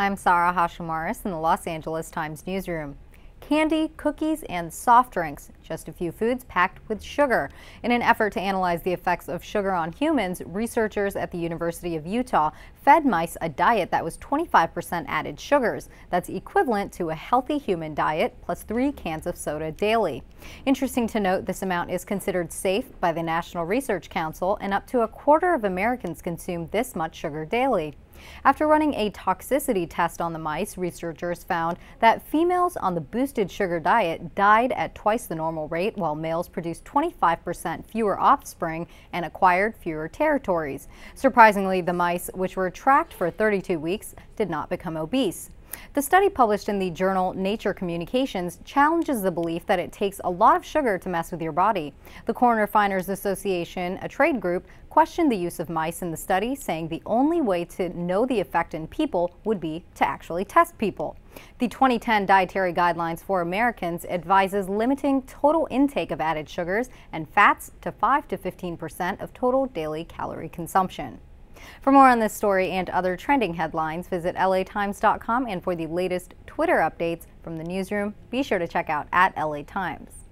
I'm Sarah Hashim-Waris in the Los Angeles Times newsroom. Candy, cookies, and soft drinks, just a few foods packed with sugar. In an effort to analyze the effects of sugar on humans, researchers at the University of Utah fed mice a diet that was 25% added sugars. That's equivalent to a healthy human diet plus three cans of soda daily. Interesting to note, this amount is considered safe by the National Research Council, and up to a quarter of Americans consume this much sugar daily. After running a toxicity test on the mice, researchers found that females on the boosted sugar diet died at twice the normal rate, while males produced 25% fewer offspring and acquired fewer territories. Surprisingly, the mice, which were tracked for 32 weeks, did not become obese. The study published in the journal Nature Communications challenges the belief that it takes a lot of sugar to mess with your body. The Corn Refiners Association, a trade group, questioned the use of mice in the study, saying the only way to know the effect in people would be to actually test people. The 2010 Dietary Guidelines for Americans advises limiting total intake of added sugars and fats to 5 to 15 percent of total daily calorie consumption. For more on this story and other trending headlines, visit latimes.com and for the latest Twitter updates from the newsroom, be sure to check out at LA Times.